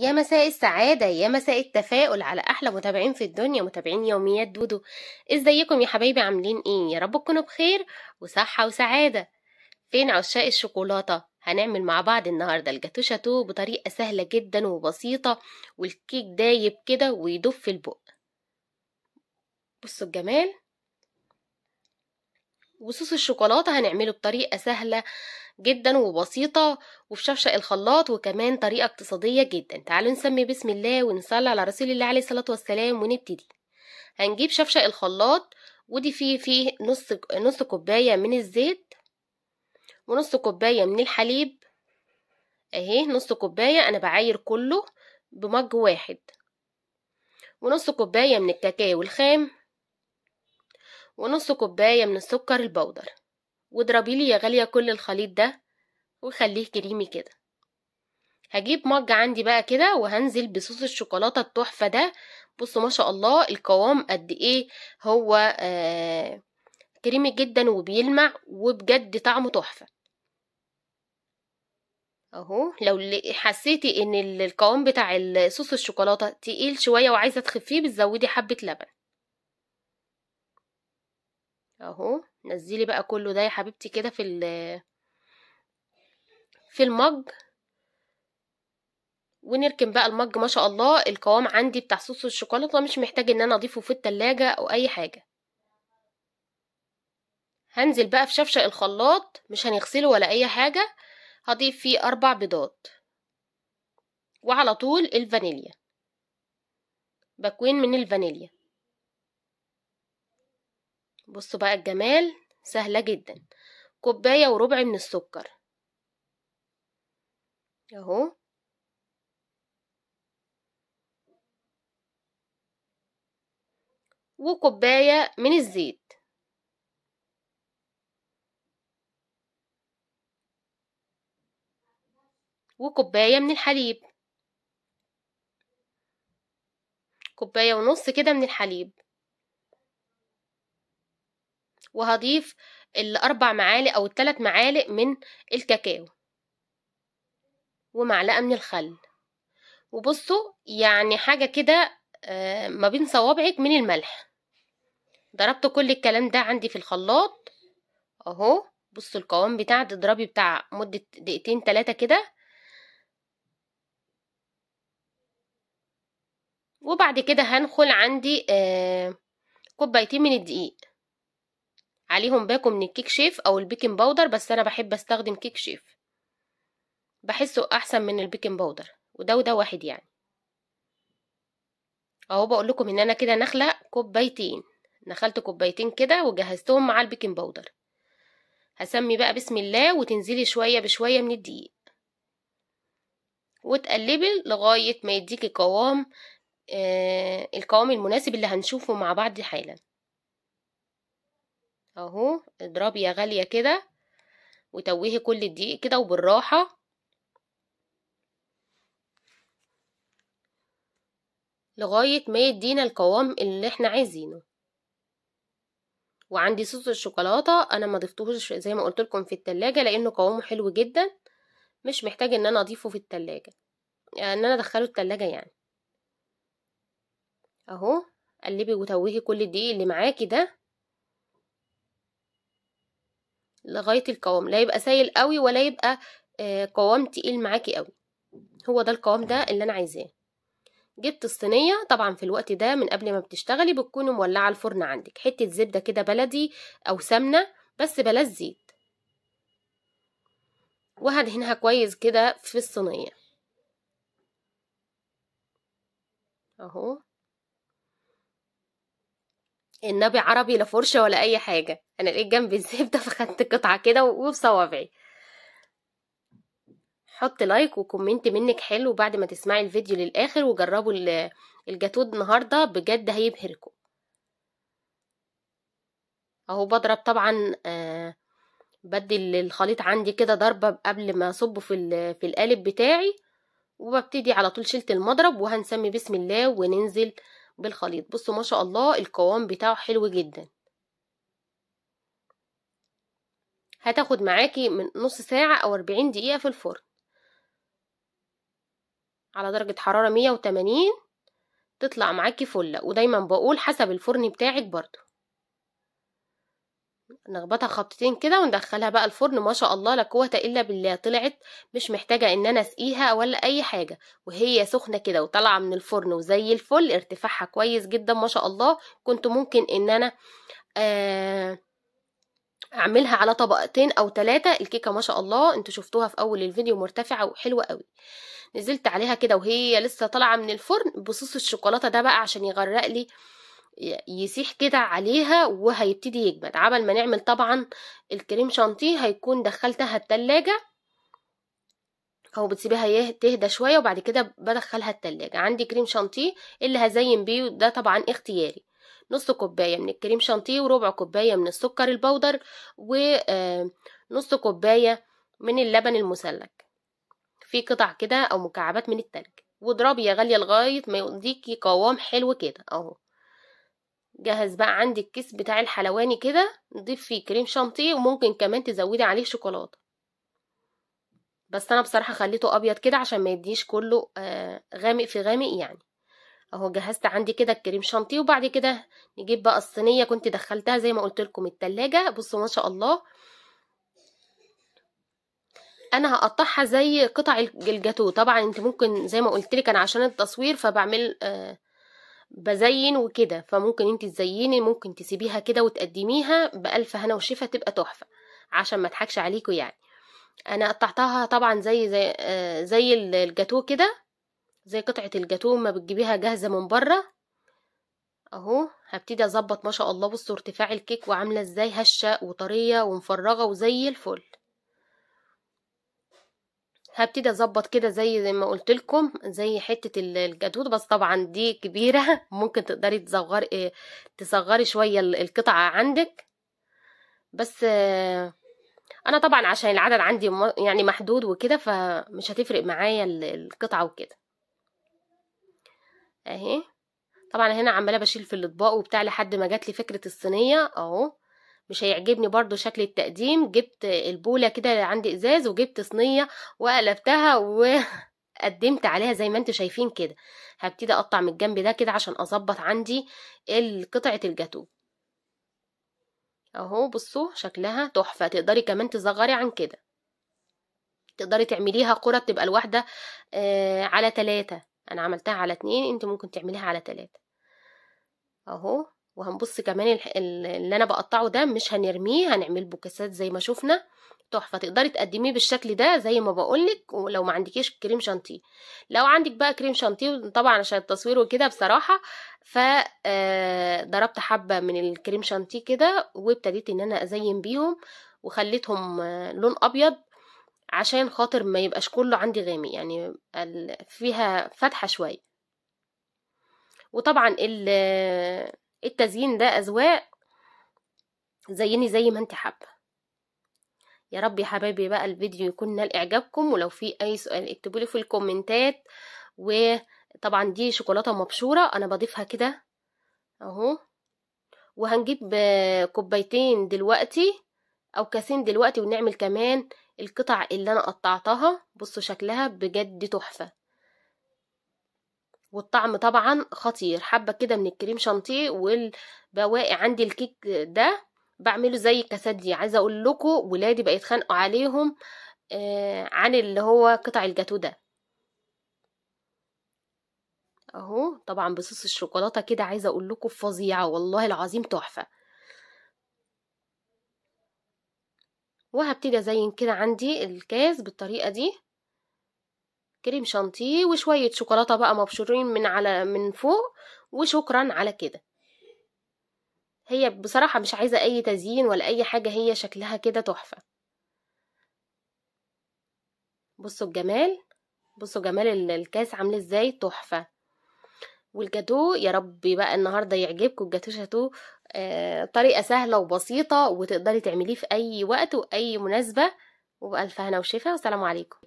يا مساء السعادة يا مساء التفاؤل على أحلى متابعين في الدنيا متابعين يوميات دودو. إزيكم يا حبايبي؟ عاملين إيه؟ يا رب تكونوا بخير وصحة وسعادة. فين عشاق الشوكولاتة؟ هنعمل مع بعض النهاردة الجاتو شاتو بطريقة سهلة جدا وبسيطة والكيك دايب كده ويدوب في البق. بصوا الجمال. وصوص الشوكولاتة هنعمله بطريقة سهلة جدا وبسيطة وفي شفشق الخلاط وكمان طريقة اقتصادية جدا. تعالوا نسمي بسم الله ونصلي على رسول الله عليه الصلاة والسلام ونبتدي. هنجيب شفشق الخلاط ودي فيه فيه نص نص كوباية من الزيت ونص كوباية من الحليب. أهي نص كوباية أنا بعاير كله بمج واحد. ونص كوباية من الكاكاو الخام. ونص كوباية من السكر البودر. واضربي لي يا غالية كل الخليط ده وخليه كريمي كده. هجيب مج عندي بقى كده وهنزل بصوص الشوكولاتة التحفة ده. بصوا ما شاء الله القوام قد إيه هو آه كريمي جدا وبيلمع وبجد طعمه تحفة. أهو لو حسيتي إن القوام بتاع صوص الشوكولاتة تقيل شوية وعايزة تخفيه بتزودي حبة لبن. أهو نزلي بقى كله ده يا حبيبتي كده في في المج. ونركن بقى المج ما شاء الله القوام عندي بتاع صوص الشوكولاتة مش محتاج إن أنا أضيفه في التلاجة أو أي حاجة. هنزل بقى في شفشق الخلاط مش هنغسله ولا أي حاجة هضيف فيه أربع بيضات. وعلى طول الفانيليا. بكوين من الفانيليا. بصوا بقى الجمال سهلة جدا. كوباية وربع من السكر. أهو. وكوباية من الزيت. وكوباية من الحليب. كوباية ونص كده من الحليب. وهضيف الأربع معالق أو الثلاث معالق من الكاكاو ومعلقة من الخل. وبصوا يعني حاجة كده ما بين صوابعك من الملح. ضربت كل الكلام ده عندي في الخلاط. أهو بصوا القوام بتاع تضربي بتاع مدة دقيقتين تلاتة كده. وبعد كده هندخل عندي آه كوبايتين من الدقيق. عليهم باكو من الكيك شيف أو ال baking powder بس أنا بحب أستخدم كيك شيف. بحسه أحسن من ال baking powder وده وده واحد يعني. أهو بقول لكم إن أنا كده نخله كوبايتين. نخلت كوبايتين كده وجهزتهم مع ال baking powder. هسمي بقى بسم الله وتنزلي شوية بشوية من الدقيق. وتقلبي لغاية ما يديكي قوام آه القوام المناسب اللي هنشوفه مع بعض حالا. أهو اضربي يا غالية كده وتوهي كل الدقيق كده وبالراحة. لغاية ما يدينا القوام اللي إحنا عايزينه. وعندي صوص الشوكولاتة أنا ما ضفتهوش زي ما قلت لكم في التلاجة لأنه قوامه حلو جدا. مش محتاج إن أنا أضيفه في التلاجة. يعني إن أنا أدخله التلاجة يعني. أهو قلبي وتوهي كل الدقيق اللي معاكي ده. لغاية القوام لا يبقى سايل قوي ولا يبقى آه قوام تقيل معاكي قوي. هو ده القوام ده اللي أنا عايزاه. جبت الصينية طبعا في الوقت ده من قبل ما بتشتغلي بتكوني مولعة الفرن عندك. حتة زبدة كده بلدي أو سمنة بس بلاش زيت. وهدهنها كويس كده في الصينية. أهو. النبي عربي لا فرشة ولا أي حاجة. أنا لقيت جنب الزبدة فخدت قطعة كده وبصوابعي حط like و comment منك حلو بعد ما تسمعي الفيديو للآخر وجربوا الجاتو النهاردة بجد هيبهركم. أهو بضرب طبعا آه بدي الخليط عندي كده ضربة قبل ما اصبه في, في القالب بتاعي. وببتدي على طول شلت المضرب وهنسمي بسم الله وننزل بالخليط. بصوا ما شاء الله القوام بتاعه حلو جدا. هتاخد معاكي من نص ساعة أو أربعين دقيقة في الفرن. على درجة حرارة مية وتمانين تطلع معاكي فلة. ودايما بقول حسب الفرن بتاعك برضو. نخبطها خبطتين كده وندخلها بقى الفرن. ما شاء الله لا قوة إلا بالله. طلعت مش محتاجة إن أنا أسقيها ولا أي حاجة وهي سخنة كده وطالعة من الفرن وزي الفل ارتفاعها كويس جدا ما شاء الله. كنت ممكن إن أنا آه أعملها على طبقتين أو ثلاثة الكيكة ما شاء الله أنتوا شفتوها في أول الفيديو مرتفعة وحلوة قوي. نزلت عليها كده وهي لسه طالعة من الفرن. بصوص الشوكولاتة ده بقى عشان يغرق لي يسيح كده عليها وهيبتدي يجمد عبل ما نعمل طبعا الكريم شانتيه هيكون دخلتها التلاجة. أو بتسيبيها تهدى شوية وبعد كده بدخلها التلاجة. عندي كريم شانتيه اللي هزين بيه ده طبعا اختياري. نص كوباية من الكريم شانتيه وربع كوباية من السكر البودر ونص كوباية من اللبن المسلك. في قطع كده أو مكعبات من التلج. واضربي يا غالية لغاية ما يديكي قوام حلو كده أهو. جهز بقى عندي الكيس بتاع الحلواني كده نضيف فيه كريم شانتيه وممكن كمان تزودي عليه شوكولاتة. بس أنا بصراحة خليته أبيض كده عشان ما يديش كله آه غامق في غامق يعني. أهو جهزت عندي كده الكريم شانتيه وبعد كده نجيب بقى الصينية كنت دخلتها زي ما قلت لكم التلاجة. بصوا ما شاء الله. أنا هقطعها زي قطع الجاتو طبعا أنت ممكن زي ما قلت لك أنا عشان التصوير فبعمل آه بزين وكده فممكن انت تزيني ممكن تسيبيها كده وتقدميها بألف هنا وشفا تبقى تحفة عشان ما اضحكش عليكم يعني. أنا قطعتها طبعا زي زي آه زي الجاتو كده زي قطعة الجاتو ما بتجيبيها جاهزة من بره أهو هبتدي أظبط ما شاء الله بصوا ارتفاع الكيك وعاملة إزاي هشة وطرية ومفرغة وزي الفل. هبتدي أظبط كده زي زي ما قلت لكم زي حتة الجاتوه بس طبعا دي كبيرة. ممكن تقدري تصغري تصغري شوية القطعة عندك. بس أنا طبعا عشان العدد عندي يعني محدود وكده فمش هتفرق معايا القطعة وكده. أهي. طبعا هنا عمالة بشيل في الأطباق وبتاع لحد ما جات لي فكرة الصينية. أهو. مش هيعجبني برضو شكل التقديم. جبت البولة كده عندي إزاز وجبت صينية وقلبتها وقدمت عليها زي ما أنتوا شايفين كده. هبتدي أقطع من الجنب ده كده عشان أظبط عندي قطعة الجاتو أهو بصوا شكلها تحفة. تقدري كمان تصغري عن كده. تقدري تعمليها قرى تبقى الواحدة آه على تلاتة. أنا عملتها على اتنين انت ممكن تعمليها على تلاتة. أهو. وهنبص كمان اللي أنا بقطعه ده مش هنرميه هنعمل بوكسات زي ما شفنا. تحفة تقدري تقدميه بالشكل ده زي ما بقولك ولو ما عندكيش كريم شانتيه. لو عندك بقى كريم شانتيه طبعا عشان التصوير وكده بصراحة ف ضربت حبة من الكريم شانتيه كده وابتديت إن أنا أزين بيهم وخليتهم لون أبيض عشان خاطر ما يبقاش كله عندي غامق يعني فيها فتحة شوية. وطبعا التزيين ده أذواق زيني زي ما انت حابة. يا رب يا حبايبي بقى الفيديو يكون نال إعجابكم ولو في أي سؤال اكتبولي في الكومنتات. وطبعا دي شوكولاتة مبشورة أنا بضيفها كده أهو. وهنجيب كوبايتين دلوقتي أو كاسين دلوقتي ونعمل كمان القطع اللي أنا قطعتها. بصوا شكلها بجد تحفة. والطعم طبعا خطير. حبة كده من الكريم شانتيه والبواقي عندي الكيك ده بعمله زي الكاسات دي عايزة أقول لكم ولادي بقى يتخانقوا عليهم آه عن اللي هو قطع الجاتو ده. أهو طبعا بصوص الشوكولاتة كده عايزة أقول لكم فظيعة والله العظيم تحفة. وهبتدي أزين كده عندي الكاس بالطريقة دي. كريم شانتيه وشوية شوكولاتة بقى مبشورين من على من فوق وشكرا على كده. هي بصراحة مش عايزة أي تزيين ولا أي حاجة هي شكلها كده تحفة. بصوا الجمال بصوا جمال الكاس عامل إزاي؟ تحفة. والجاتو يا رب بقى النهارده يعجبكم الجاتو شاتو آه طريقة سهلة وبسيطة وتقدري تعمليه في أي وقت وأي مناسبة. وبألف هنا وشفا والسلام عليكم.